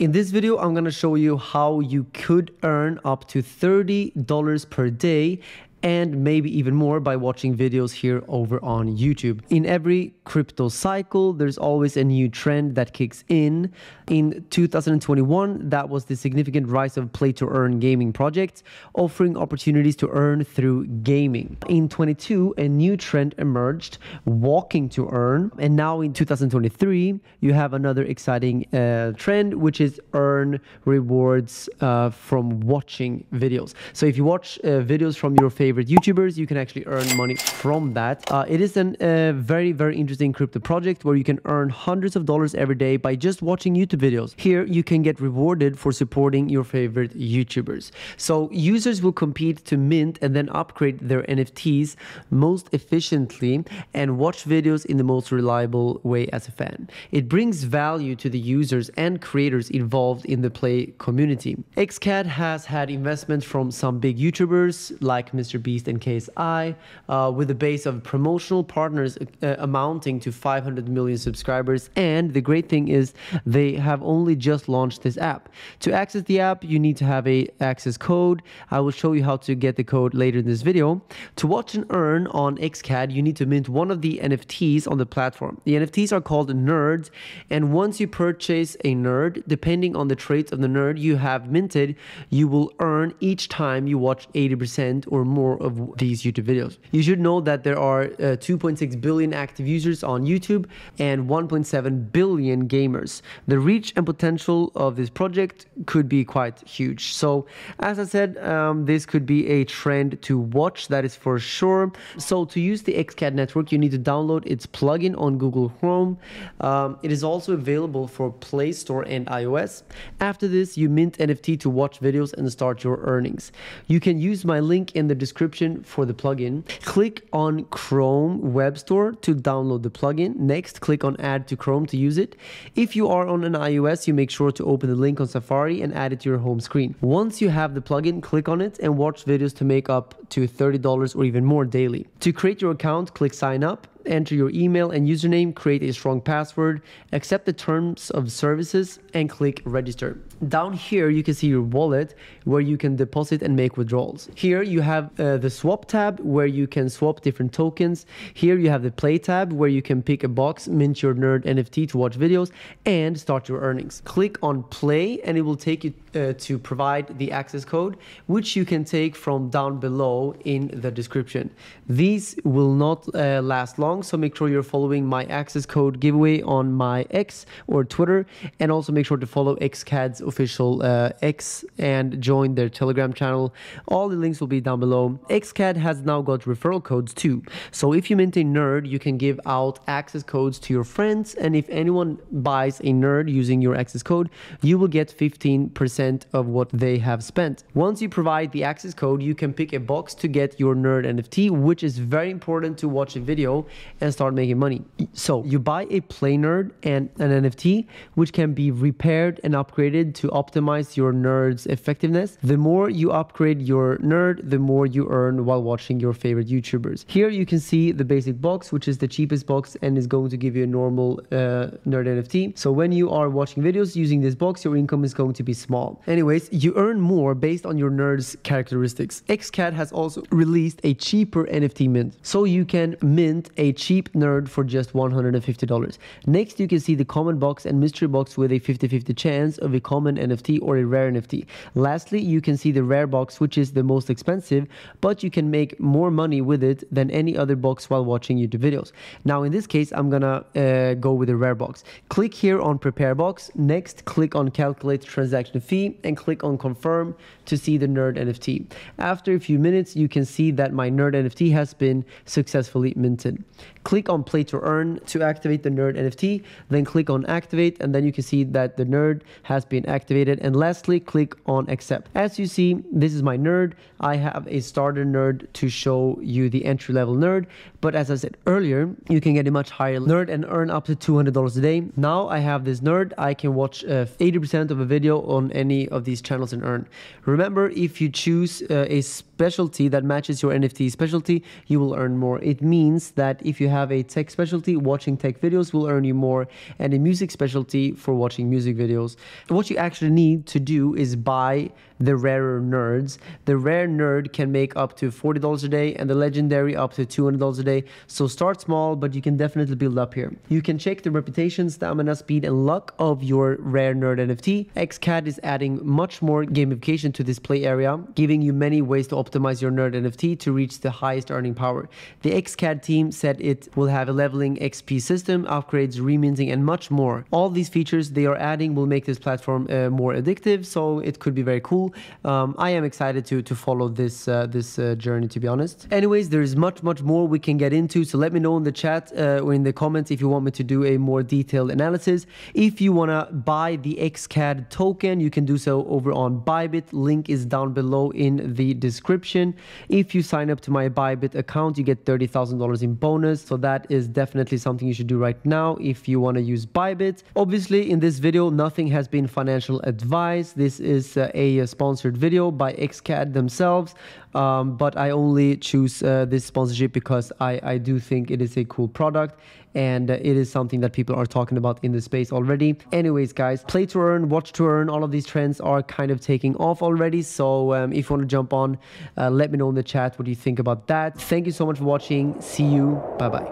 In this video, I'm going to show you how you could earn up to $30 per day and maybe even more by watching videos here over on YouTube. In every crypto cycle, there's always a new trend that kicks in. In 2021, that was the significant rise of play to earn gaming projects, offering opportunities to earn through gaming. In 22, a new trend emerged, walking to earn. And now in 2023, you have another exciting uh, trend, which is earn rewards uh, from watching videos. So if you watch uh, videos from your favorite favorite YouTubers, you can actually earn money from that. Uh, it is a uh, very, very interesting crypto project where you can earn hundreds of dollars every day by just watching YouTube videos. Here, you can get rewarded for supporting your favorite YouTubers. So users will compete to mint and then upgrade their NFTs most efficiently and watch videos in the most reliable way as a fan. It brings value to the users and creators involved in the play community. XCAD has had investment from some big YouTubers like Mr. Beast and KSI, uh, with a base of promotional partners uh, amounting to 500 million subscribers. And the great thing is they have only just launched this app. To access the app, you need to have a access code. I will show you how to get the code later in this video. To watch and earn on XCAD, you need to mint one of the NFTs on the platform. The NFTs are called nerds, and once you purchase a nerd, depending on the traits of the nerd you have minted, you will earn each time you watch 80% or more more of these YouTube videos. You should know that there are uh, 2.6 billion active users on YouTube and 1.7 billion gamers. The reach and potential of this project could be quite huge. So, as I said, um, this could be a trend to watch, that is for sure. So, to use the XCAD network, you need to download its plugin on Google Chrome. Um, it is also available for Play Store and iOS. After this, you mint NFT to watch videos and start your earnings. You can use my link in the description description for the plugin. Click on Chrome Web Store to download the plugin. Next, click on Add to Chrome to use it. If you are on an iOS, you make sure to open the link on Safari and add it to your home screen. Once you have the plugin, click on it and watch videos to make up to $30 or even more daily. To create your account, click Sign Up enter your email and username, create a strong password, accept the terms of services, and click register. Down here, you can see your wallet where you can deposit and make withdrawals. Here, you have uh, the swap tab where you can swap different tokens. Here, you have the play tab where you can pick a box, mint your nerd NFT to watch videos, and start your earnings. Click on play, and it will take you uh, to provide the access code, which you can take from down below in the description. These will not uh, last long so make sure you're following my access code giveaway on my X or Twitter, and also make sure to follow XCAD's official uh, X and join their Telegram channel. All the links will be down below. XCAD has now got referral codes too. So if you mint a nerd, you can give out access codes to your friends, and if anyone buys a nerd using your access code, you will get 15% of what they have spent. Once you provide the access code, you can pick a box to get your nerd NFT, which is very important to watch a video and start making money. So you buy a play nerd and an NFT, which can be repaired and upgraded to optimize your nerd's effectiveness. The more you upgrade your nerd, the more you earn while watching your favorite YouTubers. Here you can see the basic box, which is the cheapest box and is going to give you a normal uh, nerd NFT. So when you are watching videos using this box, your income is going to be small. Anyways, you earn more based on your nerd's characteristics. XCAD has also released a cheaper NFT mint. So you can mint a cheap nerd for just $150. Next, you can see the common box and mystery box with a 50-50 chance of a common NFT or a rare NFT. Lastly, you can see the rare box, which is the most expensive, but you can make more money with it than any other box while watching YouTube videos. Now, in this case, I'm gonna uh, go with the rare box. Click here on prepare box. Next, click on calculate transaction fee and click on confirm to see the nerd NFT. After a few minutes, you can see that my nerd NFT has been successfully minted. Click on play to earn to activate the nerd NFT, then click on activate, and then you can see that the nerd has been activated. And lastly, click on accept. As you see, this is my nerd. I have a starter nerd to show you the entry level nerd. But as I said earlier, you can get a much higher nerd and earn up to $200 a day. Now I have this nerd. I can watch 80% uh, of a video on any of these channels and earn. Remember, if you choose uh, a specialty that matches your NFT specialty, you will earn more. It means that if if you have a tech specialty, watching tech videos will earn you more, and a music specialty for watching music videos. What you actually need to do is buy the rarer nerds. The rare nerd can make up to $40 a day and the legendary up to $200 a day. So start small, but you can definitely build up here. You can check the reputation, stamina, speed, and luck of your rare nerd NFT. XCAD is adding much more gamification to this play area, giving you many ways to optimize your nerd NFT to reach the highest earning power. The XCAD team said it will have a leveling XP system, upgrades, reminting, and much more. All these features they are adding will make this platform uh, more addictive, so it could be very cool. Um, I am excited to to follow this uh, this uh, journey. To be honest. Anyways, there is much much more we can get into. So let me know in the chat uh, or in the comments if you want me to do a more detailed analysis. If you wanna buy the XCAD token, you can do so over on Bybit. Link is down below in the description. If you sign up to my Bybit account, you get thirty thousand dollars in bonus. So that is definitely something you should do right now if you want to use Bybit. Obviously, in this video, nothing has been financial advice. This is uh, a sponsored video by XCAD themselves, um, but I only choose uh, this sponsorship because I, I do think it is a cool product and uh, it is something that people are talking about in the space already. Anyways, guys, play to earn, watch to earn, all of these trends are kind of taking off already. So um, if you want to jump on, uh, let me know in the chat what you think about that. Thank you so much for watching. See you. Bye bye.